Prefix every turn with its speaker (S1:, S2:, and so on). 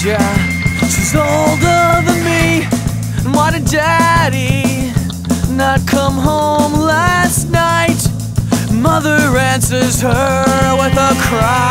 S1: stranger She's older than me. Why did daddy Not come home last night. Mother answers her with a cry.